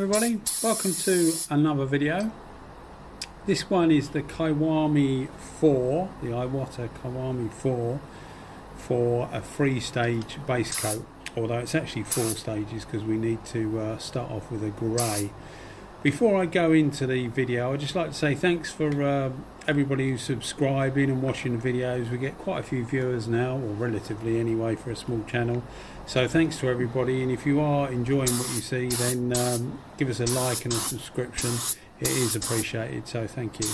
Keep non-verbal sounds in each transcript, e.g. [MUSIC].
everybody, welcome to another video. This one is the Kiwami 4, the Iwata Kiwami 4 for a three stage base coat although it's actually four stages because we need to uh, start off with a grey. Before I go into the video I'd just like to say thanks for uh, everybody who's subscribing and watching the videos. We get quite a few viewers now, or relatively anyway for a small channel. So thanks to everybody and if you are enjoying what you see then um, give us a like and a subscription. It is appreciated so thank you.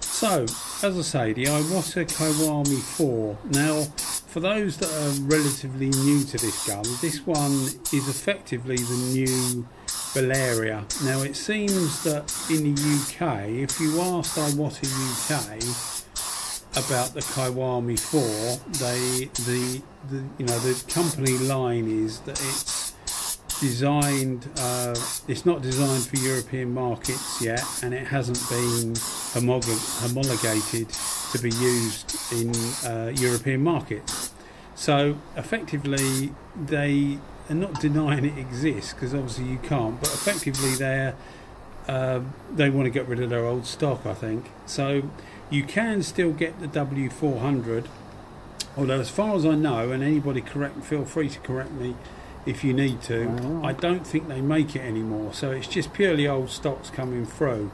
So, as I say, the Iwata Kiwami 4. Now, for those that are relatively new to this gun, this one is effectively the new Bellaria. Now, it seems that in the UK, if you asked Iwata UK about the Kiwami 4, they, the, the, you know, the company line is that it's designed uh, it's not designed for European markets yet and it hasn't been homologated to be used in uh, European markets. So effectively they are not denying it exists because obviously you can't but effectively they're uh, they want to get rid of their old stock I think. So you can still get the W400 although as far as I know and anybody correct feel free to correct me if you need to. I don't think they make it anymore, so it's just purely old stocks coming through,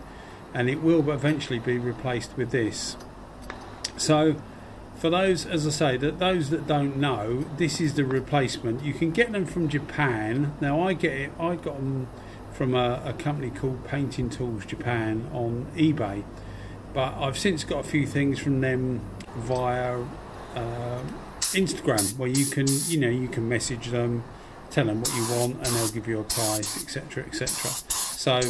and it will eventually be replaced with this. So, for those, as I say, that those that don't know, this is the replacement. You can get them from Japan. Now, I get it. I got them from a, a company called Painting Tools Japan on eBay, but I've since got a few things from them via. Uh, Instagram, where you can, you know, you can message them, tell them what you want and they'll give you a price etc etc so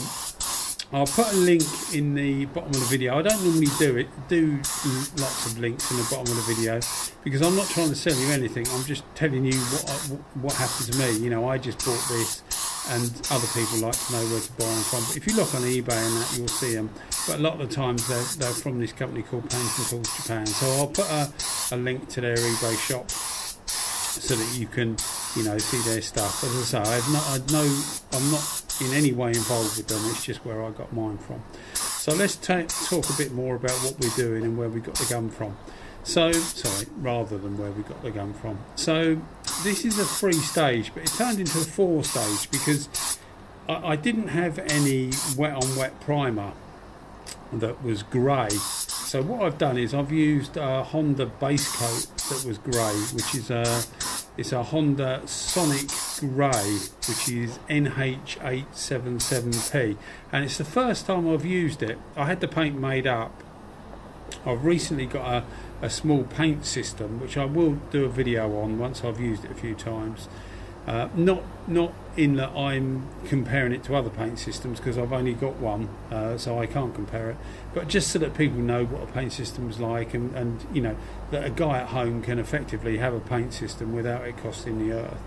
I'll put a link in the bottom of the video. I don't normally do it do lots of links in the bottom of the video because I'm not trying to sell you anything. I'm just telling you what what happened to me. You know I just bought this and other people like to know where to buy them from but if you look on eBay and that you'll see them but a lot of the times they're, they're from this company called Painting Tools Japan so I'll put a, a link to their eBay shop so that you can you know, see their stuff. As I say, I've not, I know I'm not in any way involved with them. It's just where I got mine from. So let's talk a bit more about what we're doing and where we got the gun from. So, sorry, rather than where we got the gun from. So, this is a three stage, but it turned into a four stage because I, I didn't have any wet on wet primer that was grey. So, what I've done is I've used a Honda base coat that was grey, which is a it's a Honda Sonic Grey, which is NH877P, and it's the first time I've used it. I had the paint made up. I've recently got a, a small paint system, which I will do a video on once I've used it a few times. Uh, not not in that I'm comparing it to other paint systems because I've only got one, uh, so I can't compare it. But just so that people know what a paint system is like, and, and you know that a guy at home can effectively have a paint system without it costing the earth.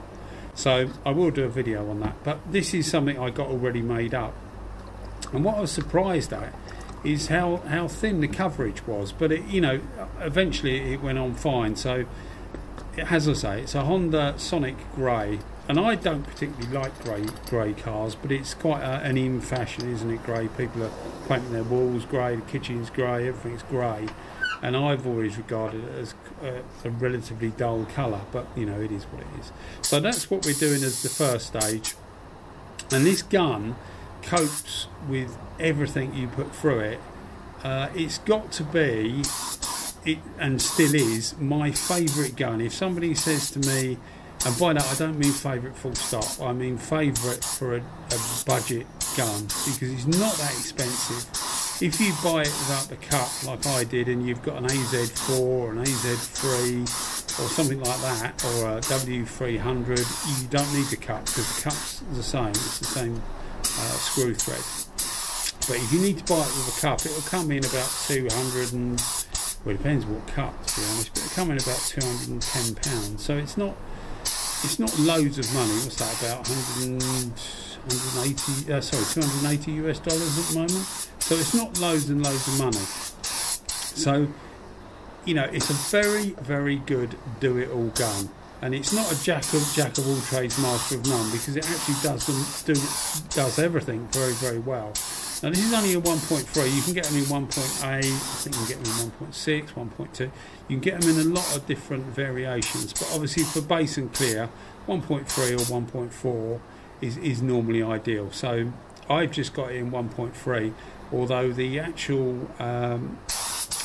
So I will do a video on that. But this is something I got already made up, and what I was surprised at is how how thin the coverage was. But it, you know, eventually it went on fine. So as I say, it's a Honda Sonic Grey, and I don't particularly like grey grey cars, but it's quite a, an in fashion, isn't it? Grey. People are painting their walls grey, the kitchen's grey, everything's grey, and I've always regarded it as a, a relatively dull colour, but you know it is what it is. So that's what we're doing as the first stage, and this gun copes with everything you put through it. Uh, it's got to be it and still is my favourite gun. If somebody says to me, and by that I don't mean favourite full stop, I mean favourite for a, a, budget gun because it's not that expensive. If you buy it without the cup like I did and you've got an AZ4 or an AZ3 or something like that or a W300 you don't need the cup because the cup's the same, it's the same uh, screw thread. But if you need to buy it with a cup it will come in about 200 and well, it depends what cup, to be honest, but they come in about £210. So it's not it's not loads of money. What's that, about 100, 180, uh, sorry, 280 US dollars at the moment? So it's not loads and loads of money. So, you know, it's a very, very good do it all gun. And it's not a jack of jack of all trades, master of none, because it actually does them, do does everything very very well. Now this is only a 1.3. You can get them in 1.8. I think you can get them in 1.6, 1.2. You can get them in a lot of different variations, but obviously for bass and clear, 1.3 or 1.4 is is normally ideal. So I've just got it in 1.3, although the actual um,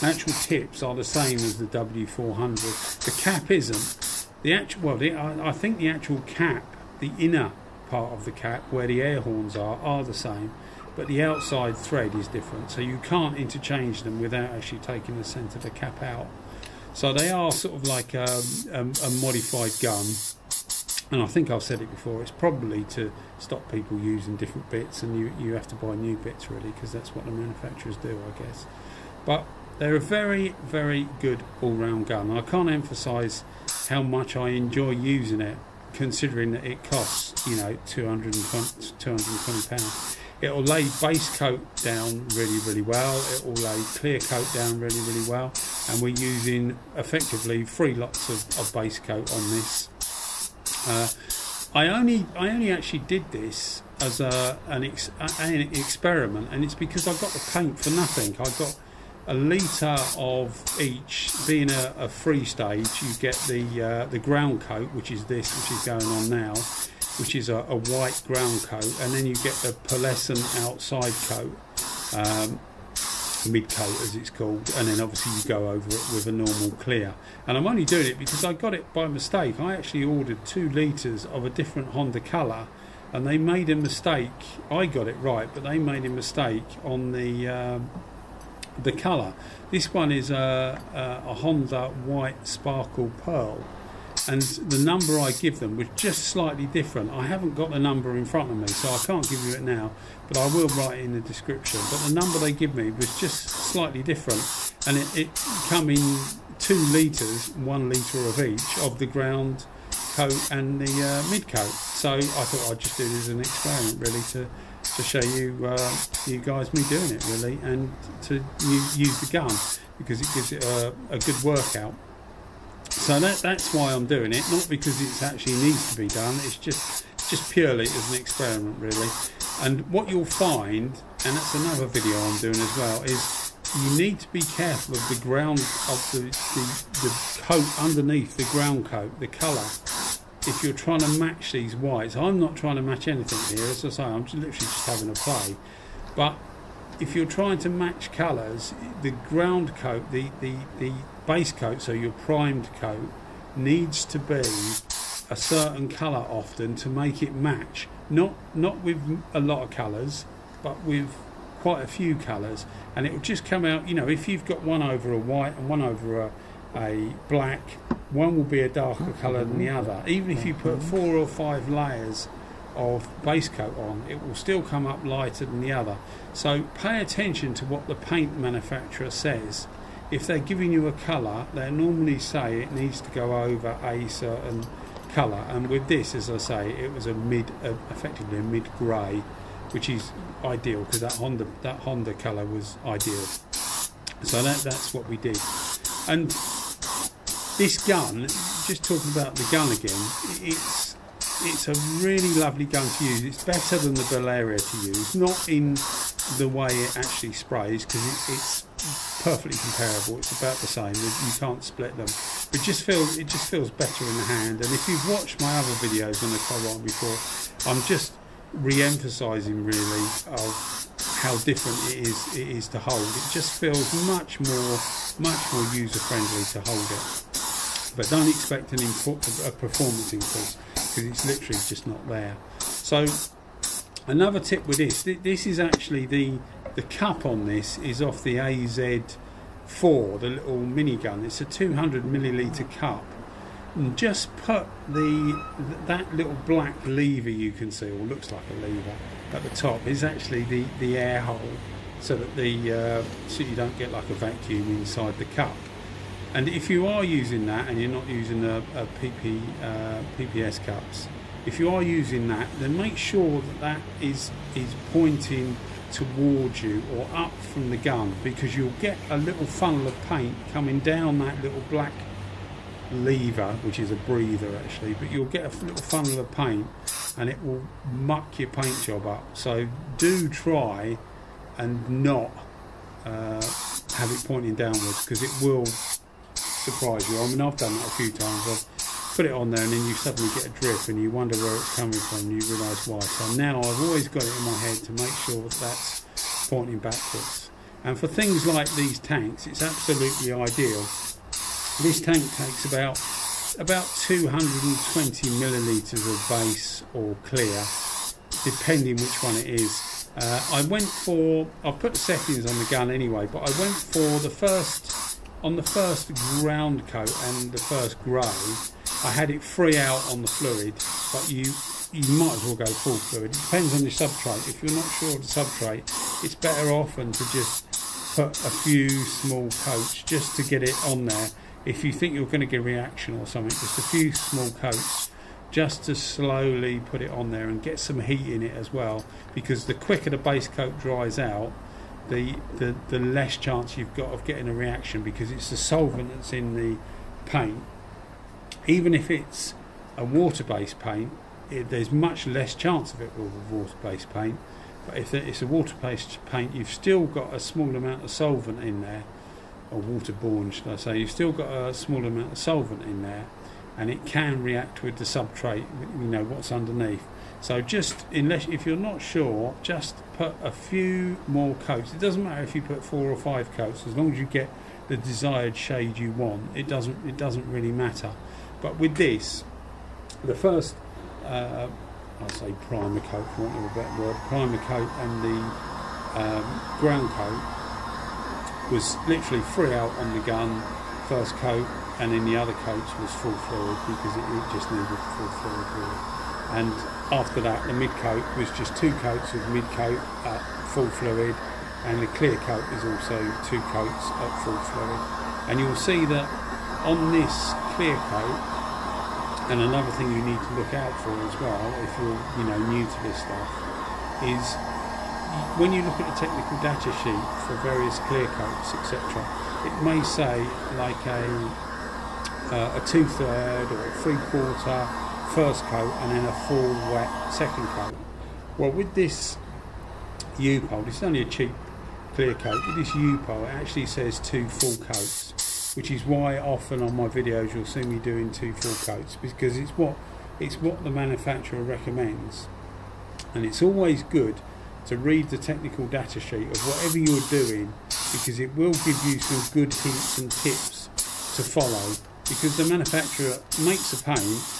actual tips are the same as the W400. The cap isn't the actual, well, the, I, I think the actual cap, the inner part of the cap where the air horns are, are the same, but the outside thread is different. So you can't interchange them without actually taking the centre of the cap out. So they are sort of like a, a, a modified gun, and I think I've said it before. It's probably to stop people using different bits, and you you have to buy new bits really because that's what the manufacturers do, I guess. But they're a very very good all-round gun. I can't emphasise how much I enjoy using it, considering that it costs, you know, 220, 220 pounds. It'll lay base coat down really, really well. It will lay clear coat down really, really well. And we're using effectively three lots of, of base coat on this. Uh, I only, I only actually did this as a, an, ex, an experiment, and it's because I got the paint for nothing. I got a litre of each. Being a, a free stage, you get the uh, the ground coat, which is this, which is going on now, which is a, a white ground coat, and then you get the pearlescent outside coat, um, mid coat as it's called, and then obviously you go over it with a normal clear. And I'm only doing it because I got it by mistake. I actually ordered two litres of a different Honda colour. And they made a mistake. I got it right, but they made a mistake on the um, the colour. This one is a, a, a, Honda White Sparkle Pearl, and the number I give them was just slightly different. I haven't got the number in front of me, so I can't give you it now, but I will write it in the description. But the number they give me was just slightly different, and it, it come in two litres, one litre of each of the ground coat and the uh, mid coat. So I thought I'd just do this as an experiment, really, to to show you uh, you guys me doing it really and to use the gun because it gives it a, a good workout. So that, that's why I'm doing it not because it actually needs to be done it's just just purely as an experiment really. And what you'll find and that's another video I'm doing as well is you need to be careful of the ground of the, the, the coat underneath the ground coat the colour if you're trying to match these whites, I'm not trying to match anything here, as I say, I'm literally just having a play. But if you're trying to match colours, the ground coat, the, the, the base coat, so your primed coat, needs to be a certain colour often to make it match. Not not with a lot of colours, but with quite a few colours, and it will just come out. You know, if you've got one over a white and one over a, a black, one will be a darker colour than the other. Even if you put four or five layers of base coat on, it will still come up lighter than the other. So pay attention to what the paint manufacturer says. If they're giving you a colour, they normally say it needs to go over a certain colour. And with this, as I say, it was a mid, uh, effectively a mid grey, which is ideal because that Honda that Honda colour was ideal. So that that's what we did. And this gun, just talking about the gun again, it's it's a really lovely gun to use. It's better than the Bellaria to use, not in the way it actually sprays because it, it's perfectly comparable. It's about the same. You can't split them. It just feels it just feels better in the hand. And if you've watched my other videos on the Taiwan before, I'm just re-emphasising really of how different it is it is to hold. It just feels much more much more user friendly to hold it but don't expect an a performance increase because it's literally just not there. So another tip with this, this is actually the the cup on this is off the AZ4, the little minigun. It's a 200 milliliter cup. And just put the that little black lever you can see, or looks like a lever at the top, is actually the the air hole, so that the uh, so you don't get like a vacuum inside the cup. And if you are using that and you're not using a, a PP, uh, PPS cups, if you are using that, then make sure that that is is pointing towards you or up from the gun because you'll get a little funnel of paint coming down that little black lever, which is a breather actually, but you'll get a little funnel of paint and it will muck your paint job up. So do try and not uh, have it pointing downwards because it will surprise you. I mean, I've done that a few times. I've put it on there and then you suddenly get a drip and you wonder where it's coming from and you realise why. So now I've always got it in my head to make sure that that's pointing backwards. And for things like these tanks, it's absolutely ideal. This tank takes about about 220 millilitres of base or clear, depending which one it is. Uh, I went for, I've put settings on the gun anyway, but I went for the first, on the first ground coat and the first grey, I had it free out on the fluid, but you you might as well go full fluid. It depends on your substrate. If you're not sure of the substrate, it's better often to just put a few small coats just to get it on there if you think you're going to get a reaction or something, just a few small coats just to slowly put it on there and get some heat in it as well because the quicker the base coat dries out the, the, the less chance you've got of getting a reaction because it's the solvent that's in the paint. Even if it's a water-based paint it, there's much less chance of it with a water-based paint. But if it's a water-based paint you've still got a small amount of solvent in there or waterborne, should I say, you've still got a small amount of solvent in there, and it can react with the substrate, you know, what's underneath. So just unless if you're not sure, just put a few more coats. It doesn't matter if you put four or five coats, as long as you get the desired shade you want. It doesn't it doesn't really matter. But with this, the first uh, I'll say primer coat for want of a better word, primer coat and the um, ground coat was literally free out on the gun, first coat, and then the other coats was full fluid because it, it just needed full fluid really. And after that, the mid coat was just two coats of mid coat at full fluid, and the clear coat is also two coats at full fluid. And you'll see that on this clear coat, and another thing you need to look out for as well, if you're you know new to this stuff, is when you look at the technical data sheet for various clear coats, etc., it may say like a uh, a two third or a three quarter first coat and then a full wet second coat. Well, with this U-POL, this is only a cheap clear coat. With this U-POL, it actually says two full coats, which is why often on my videos you'll see me doing two full coats because it's what it's what the manufacturer recommends, and it's always good to read the technical data sheet of whatever you're doing because it will give you some good hints and tips to follow because the manufacturer makes a paint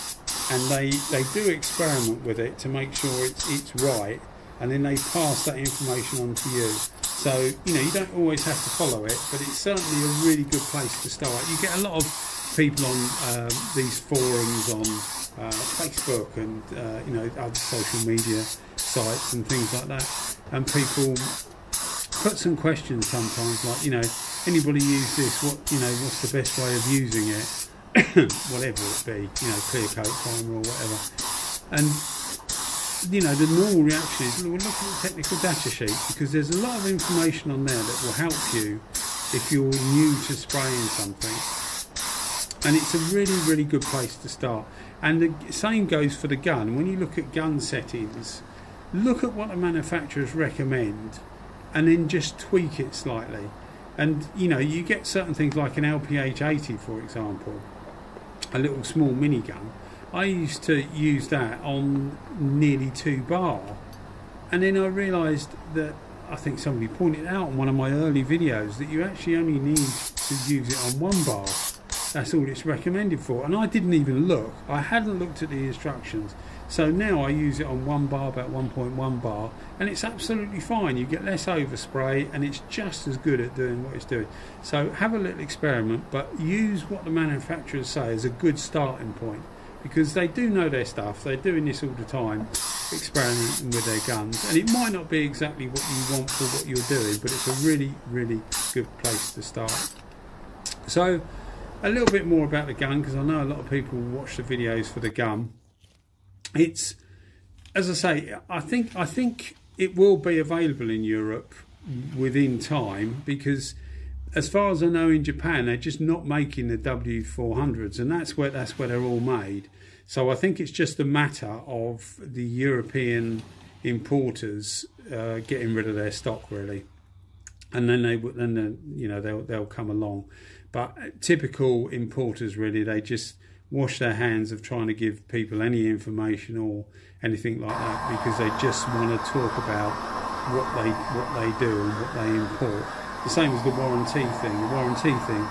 and they, they do experiment with it to make sure it's, it's right and then they pass that information on to you. So, you know, you don't always have to follow it, but it's certainly a really good place to start. You get a lot of people on um, these forums on uh, Facebook and, uh, you know, other social media sites and things like that. And people put some questions sometimes, like you know, anybody use this? What you know, what's the best way of using it? [COUGHS] whatever it be, you know, clear coat primer or whatever. And you know, the normal reaction is we'll look at the technical data sheet because there's a lot of information on there that will help you if you're new to spraying something. And it's a really, really good place to start. And the same goes for the gun. When you look at gun settings, look at what the manufacturers recommend and then just tweak it slightly. And you know, you get certain things like an LPH 80, for example, a little small minigun. I used to use that on nearly two bar, and then I realised that I think somebody pointed out in one of my early videos that you actually only need to use it on one bar. That's all it's recommended for. And I didn't even look. I hadn't looked at the instructions. So now I use it on one bar, about 1.1 bar, and it's absolutely fine. You get less overspray, and it's just as good at doing what it's doing. So have a little experiment, but use what the manufacturers say as a good starting point, because they do know their stuff. They're doing this all the time, experimenting with their guns, and it might not be exactly what you want for what you're doing, but it's a really, really good place to start. So a little bit more about the gun, because I know a lot of people watch the videos for the gun it's as I say, I think I think it will be available in Europe within time because as far as I know, in Japan, they're just not making the W400s, and that's where that's where they're all made. So I think it's just a matter of the European importers uh, getting rid of their stock, really, and then they then you know they'll they'll come along. But typical importers, really, they just wash their hands of trying to give people any information or anything like that because they just want to talk about what they what they do and what they import. The same as the warranty thing. The warranty thing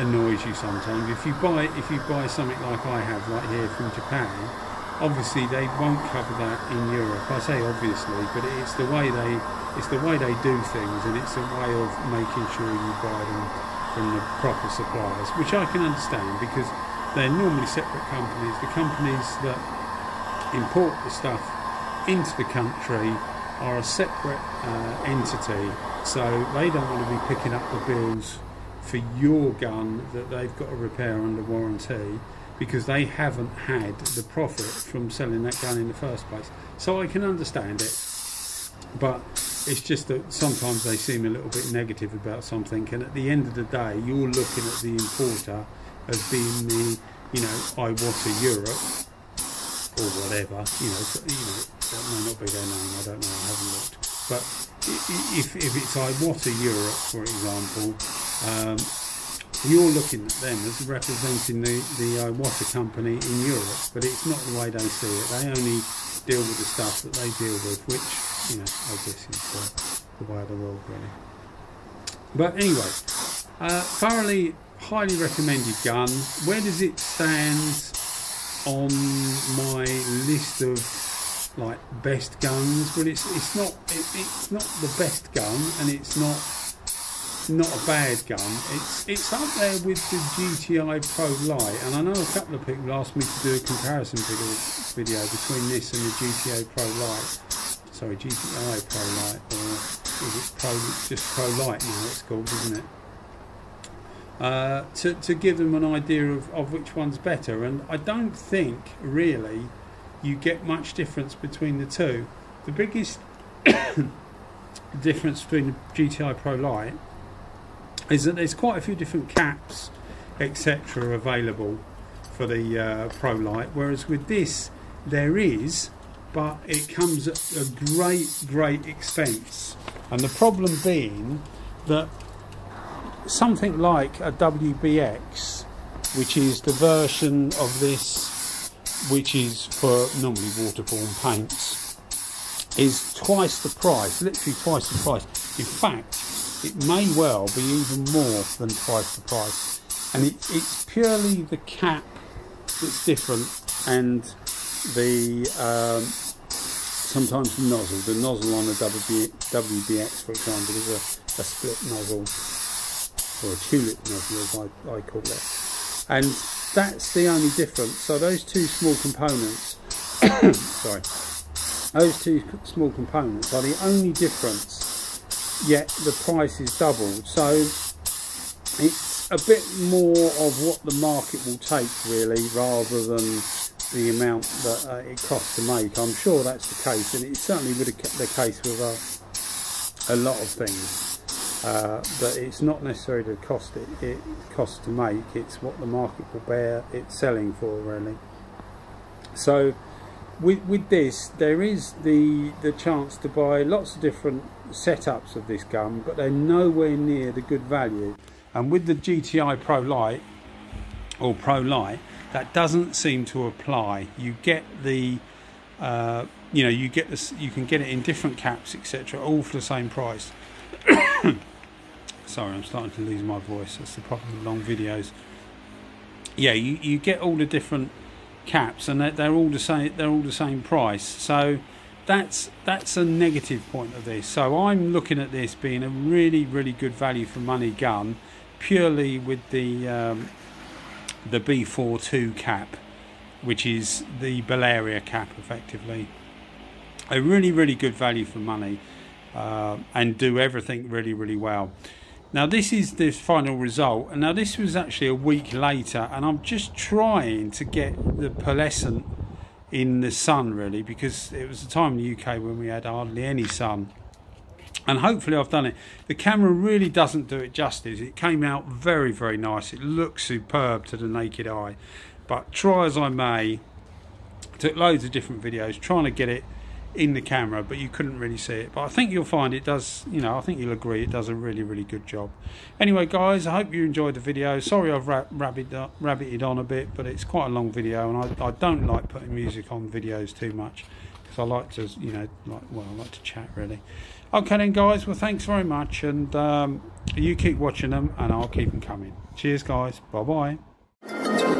annoys you sometimes. If you buy if you buy something like I have right here from Japan, obviously they won't cover that in Europe. I say obviously, but it's the way they it's the way they do things and it's a way of making sure you buy them from the proper suppliers, which I can understand because they're normally separate companies. The companies that import the stuff into the country are a separate uh, entity, so they don't want to be picking up the bills for your gun that they've got to repair under warranty because they haven't had the profit from selling that gun in the first place. So I can understand it, but it's just that sometimes they seem a little bit negative about something, and at the end of the day, you're looking at the importer as being the, you know, Iwata Europe or whatever. You know, you know, that may not be their name. I don't know. I haven't looked. But if if it's Iwata Europe, for example, um, you're looking at them as representing the the Iwata company in Europe, but it's not the way they see it. They only deal with the stuff that they deal with, which you know, I guess is the, the way of the world, really. But anyway, uh, thoroughly, highly recommended gun. Where does it stand on my list of like best guns? Well, it's it's not it, it's not the best gun, and it's not not a bad gun. It's it's up there with the GTI Pro Lite, and I know a couple of people asked me to do a comparison video, between this and the GTI Pro Lite. Sorry, GTI Pro Lite, or is it Pro just Pro Lite now? It's called, isn't it? Uh, to, to give them an idea of, of which one's better. And I don't think really you get much difference between the two. The biggest [COUGHS] difference between the GTI Pro Lite is that there's quite a few different caps, etc., available for the uh, Pro Lite, whereas with this there is, but it comes at a great, great expense. And the problem being that something like a WBX, which is the version of this which is for normally waterborne paints, is twice the price, literally twice the price. In fact, it may well be even more than twice the price. And it, it's purely the cap that's different and the um, sometimes the nozzle. The nozzle on a WB, WBX, for example, is a, a split nozzle or a tulip nozzle as I, I call it. And that's the only difference. So those two small components, [COUGHS] sorry, those two small components are the only difference, yet the price is doubled. So it's a bit more of what the market will take really rather than the amount that uh, it costs to make. I'm sure that's the case and it certainly would have kept the case with a, a lot of things. Uh, but it's not necessarily the cost it, it costs to make, it's what the market will bear it selling for really. So with, with this there is the, the chance to buy lots of different setups of this gun but they're nowhere near the good value. And with the GTI Pro Lite or Pro Lite that doesn't seem to apply. You get the uh, you know you get this you can get it in different caps etc all for the same price [COUGHS] [COUGHS] Sorry, I'm starting to lose my voice. That's the problem with long videos. Yeah, you, you get all the different caps, and they're, they're all the same. They're all the same price. So that's that's a negative point of this. So I'm looking at this being a really really good value for money gun, purely with the um, the B42 cap, which is the Bellaria cap, effectively. A really really good value for money, uh, and do everything really really well. Now this is the final result, and now this was actually a week later, and I'm just trying to get the pearlescent in the sun really, because it was a time in the UK when we had hardly any sun. and hopefully I've done it. The camera really doesn't do it justice. It came out very, very nice. It looks superb to the naked eye. But try as I may, took loads of different videos trying to get it in the camera, but you couldn't really see it. But I think you'll find it does, you know, I think you'll agree it does a really, really good job. Anyway, guys, I hope you enjoyed the video. Sorry I've ra- rabbited, rabbited on a bit, but it's quite a long video, and I, I don't like putting music on videos too much because I like to, you know, like well, I like to chat really. Okay then, guys. Well, thanks very much, and um, you keep watching them, and I'll keep them coming. Cheers, guys. Bye bye.